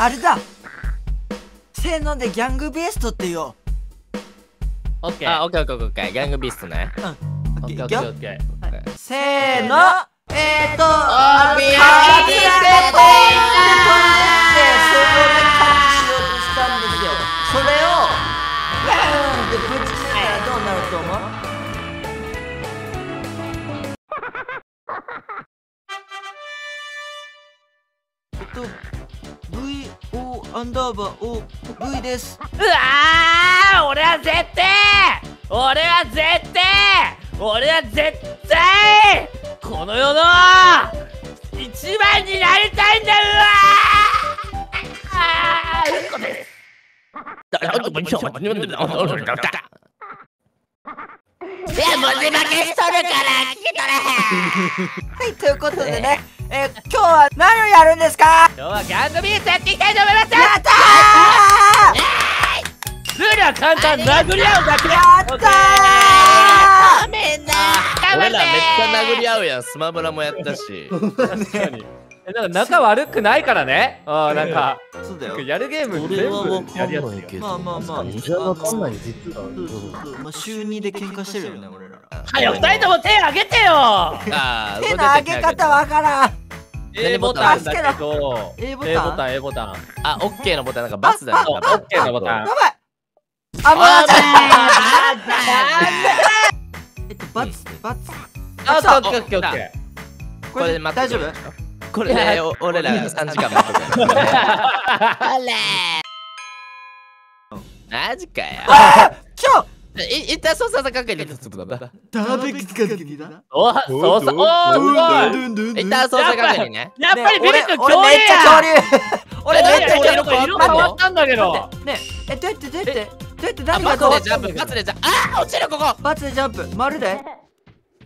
あれだ。せーのでギャングベーストって言おう。オッケー。あオッケーオッケーオッケー。ギャングビストね。オッケーオッケーオッケー。せーの。えーとあービーカツラでポイントアンダーバー O V です。うわー俺は絶対俺は絶対俺は絶対この世の一番になりたいんだうわー。あいや文字負けしとるから聞き取れはいということでね えー今日は何をやるんですか？今日はギャングビーストやっていきたいと思います。やったー！ルールは簡単殴り合うだけ。やったー！ごめんな。俺らめっちゃ殴り合うやん。スマブラもやったし。確かに。えなんか仲悪くないからね。あーなんかそうだよ。やるゲーム俺全部やりやすいけどまあまあまあ。じゃあわかんない実はまあ週2で喧嘩してるよね俺ら。はよ二人とも手挙げてよ。あー 手の上げ方わからん。A ボタンだけど。A ボタン？A ボタン A ボタン。あオッケーのボタン。なんかバツだそうよ OK のボタン。やばい。あもうあえっとバツバツあさオッケーオッケーオッケこれ大丈夫これでお俺ら3時間待っとくあれマジかよ。あ今日！い一旦操作かけてつぶだ。ダーベック使ってきたーおそうそうおーすごい一旦操作かけてねやっぱりビビック恐竜俺めっちゃ恐や竜俺めっちゃ色恐竜色変わったんだけど待って。ねえどうやってどうやってどうやってあ何がどうバツでジャンプバツでジャンプあー落ちるここバツでジャンプ丸で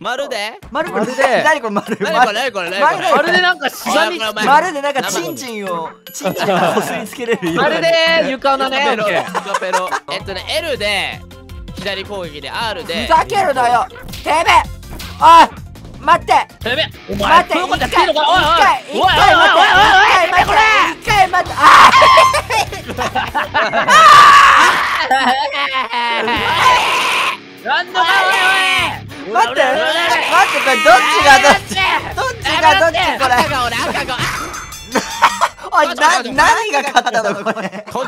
まるで？丸まるで。何これ丸？何これ？何これ？何これ？丸まるでなんかしがみお前丸でなんかチンチンをチンチンをこすりつけれるよまるで床のねペロえっとね L で左攻撃で R でふざけるなよてめえおい待ってやべえお前待って一回っていいのかおいおい一おいおい回一回待って一回待って一回待ってあなんのかおいおいって。待ってこれどっちがどっち？どっちがどっちこれ？赤が俺赤がおいな何が勝ったの？これ。こ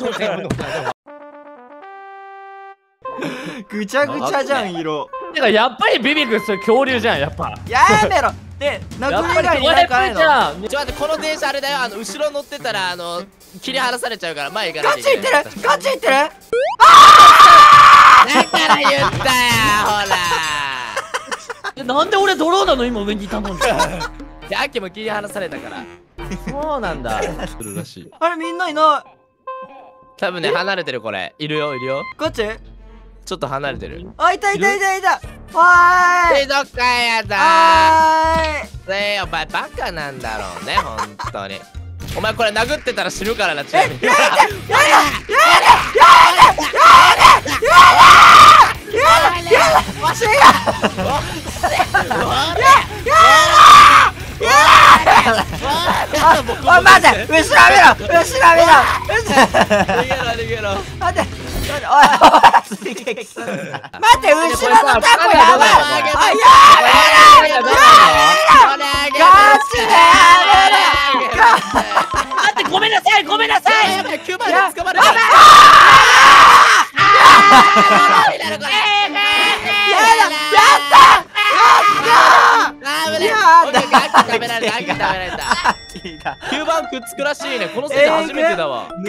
ぐちゃぐちゃじゃん色。てかやっぱりビビックそれ恐竜じゃんやっぱ。やめろ。でや殴っぱりり以外にこれじなんかないのちょっと待ってこの電車あれだよあの後ろ乗ってたらあの切り離されちゃうから前行かなガチいってる？ガチいってる？だから言ったよほらなんで俺ドローなの今上にいたのにでアキも切り離されたから。そうなんだ。するらしい。あれみんないない。多分ね離れてるこれ。いるよいるよ。ガチち？ょっと離れてる。あいたいたいたいた。わーい。水族館やだはーい。ねえお前バカなんだろうね本当に。お前これ殴ってたら死ぬからなちなみにおい待て後ろ見ろ。後ろ見ろ。逃げろ逃げろ待ておいおいすげえ待って後ろのタコやばいあやめろ。ガチでやめろ待ってごめんなさいごめんなさいやばい9番で捕まるやばいやだやったあー危ねえやだオッケーオッケー秋食べられた。秋食べられた。違う9番くっつくらしいね。この先生初めてだわ。オッ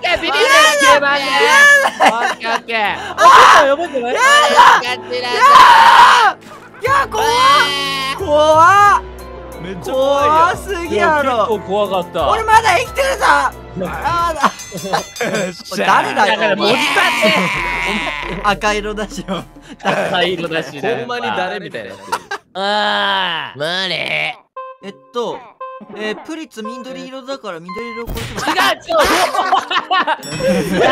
ケービビってる9番でオッケー。オッケーあちょっと覚えてないガチだいや怖っ。怖っめっ怖すぎやろ結構怖かった俺まだ生きてるぞ。あだ。誰だだからよ。お前もう使って赤色だしよ赤色だし ほんまに誰みたいなやつあ無理。えっとえー、プリッツ緑色だから緑色これー違う違う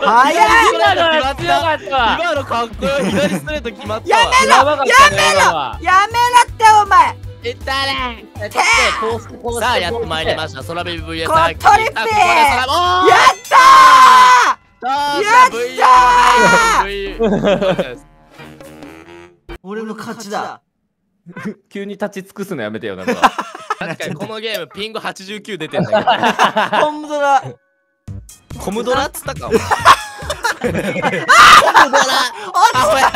早い今のは強かった。わ今のかっこよい左ストレート決まったわ。やめろやばかったね今のはやめろってお前。さあやって。まいりましした。空ビビ VS こアキトリッピー。さあここで空おーやったやったー！俺の勝ちだ 急に立ち尽くすのやめてよなんか。確かにこのゲームピング89出てんだ本当だけど コムドラっつったかお前。コムドラ。アホや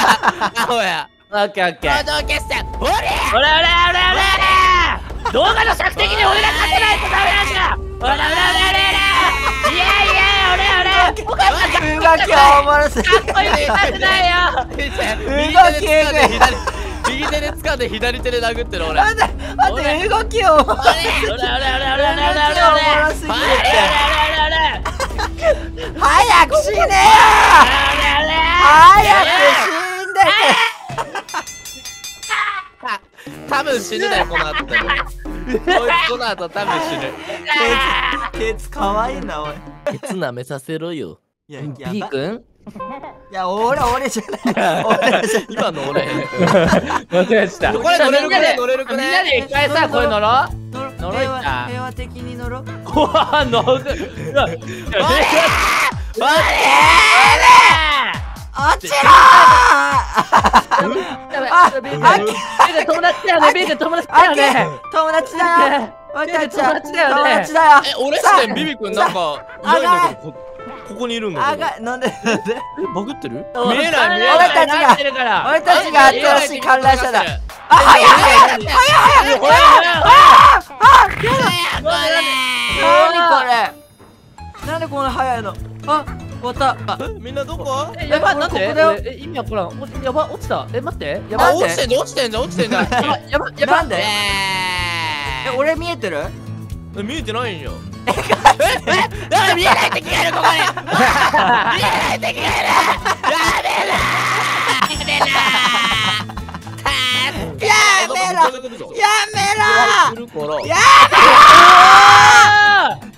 アホや。オッケーオッケー。共同決戦。おり俺俺俺俺動画の尺的に俺が勝てないとダメなんだ。俺俺俺俺俺イエイイエイ俺俺お母さん動きをおもろすかっこよくしたくないよ。右手で掴んで左右手で掴んで左手で殴ってる俺。待って待って動きを早く死ねよ！早く死んで多分死ぬだよこの後。こいつこの後多分死ぬ。ケツケツ可愛いなおい。ケツ舐めさせろよ。いや B いや俺俺じゃない。俺じゃない。今の俺 間違えた。これ乗れるくね乗れるくみんなね。で一回さこれ乗ろう。乗乗ろう平和的に乗ろう。うわ乗る。い。やいや落ちろやばいあビー友達だよねビー君友達だよね。友達だよ。俺たちは友達だよね。友達だよえ俺視点ビビ君なんかいないんだけどこここにいるんだあけどがなんでなんで？えバグってる？見見えない見えない。俺たちが俺たちが新しい。観覧車だ。えあ早い早いえ早いほらほらほら何これ？なんでこんな早いの？あ終わった。あえみんなどこ？えやばいなんでここだよ。俺え意味わからんおやば落ちた？え待ってやあばい。落ちてんじゃん落ちてんじゃん落ちてんじゃん。やばいやば。なんで？え俺見えてる？え見えてないんよええだから見えない敵がいるここに見えない敵がいるやめろ。やめろ。やめろ。するからやめろ。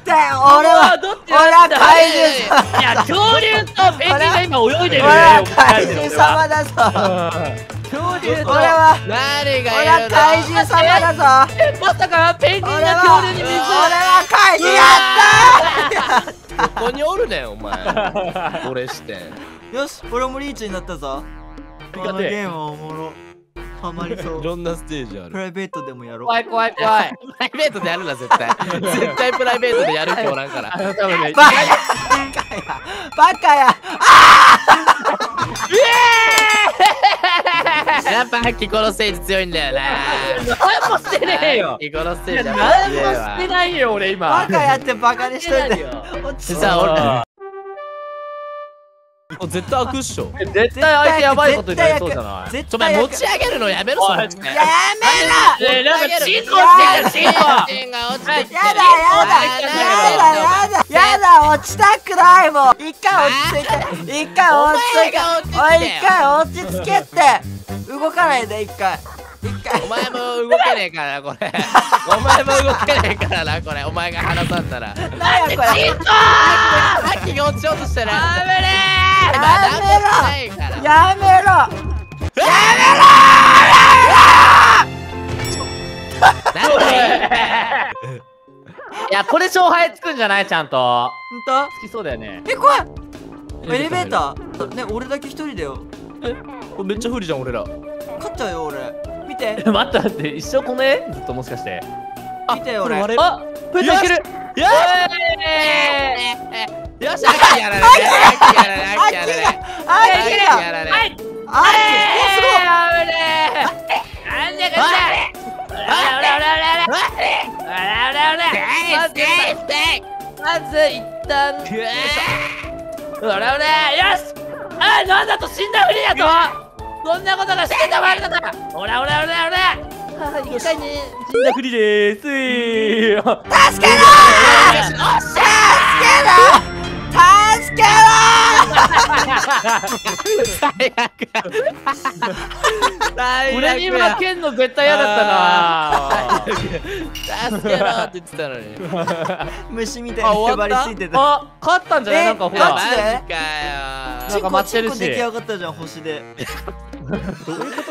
俺はどっち俺は怪獣いや恐竜とペンギンが今泳いでる俺は怪獣様だぞ恐竜と俺は何が俺は怪獣様だぞ。えまさかペンギン俺が恐竜に水は怪獣やっここにおるねんお前。俺視点たよし俺もリーチになったぞ。このゲームはおもろ。ハマりそう。いろんなステージある。プライベートでもやろう。怖い怖い怖い。プライベートでやるな絶対。絶対プライベートでやる人おらんか。らあの多分ねバカや。バカややっぱキコロステージ強いんだよな。何もしてねえよ。キコロステいやージは何もしてないよ俺今。バカやってバカにしといて。してないよ。落ちさあ俺あもう絶対開くっしょ。ー絶対相手やばいことになりそうじゃない？絶ちょお前持ち上げるのやめろやめろ。えなんかチンコ落ちてるチンコチンが落ちてきてるやだやだやだやだ。やだ落ちたくないもん。一回落ち着いて。一回落ち着いて。一回落ち着けって動かないで一回。一回。お前も動けねえからなこれ。お前も動けねえからなこれ。お前が離さんなら。何やこれ？チンコさっきが落ちようとしてるやめれやめろないから。やめろ！なんで？いやこれ勝敗つくんじゃない？ちゃんと。ほんと？つきそうだよね。え怖い！エレベーター？ね俺だけ一人だよ。これめっちゃ不利じゃん俺ら勝っちゃうよ俺。見て。え 待って待って一生この絵？ずっともしかして。見てよ俺。これ割れる。あペンタいける。よし。えよし秋やられて秋やられ秋やられあいけるよやられーはいあえーやめれなんでかしてほらほらほらほらほらほらほらまずまず一旦ほらほらよしあなんだと死んだふりだとそんなことがしてたまるのかほらほらほらほら。あ一回ね死んだふりでーすいすごい助けろ。助けろ。最悪最悪俺に負けんの絶対嫌だったな助けろって言ってたのに虫みたいにへばりついてたあ勝ったんじゃないなんかほらえマジかよなんか待ってるし出来上がったじゃん星でどうい？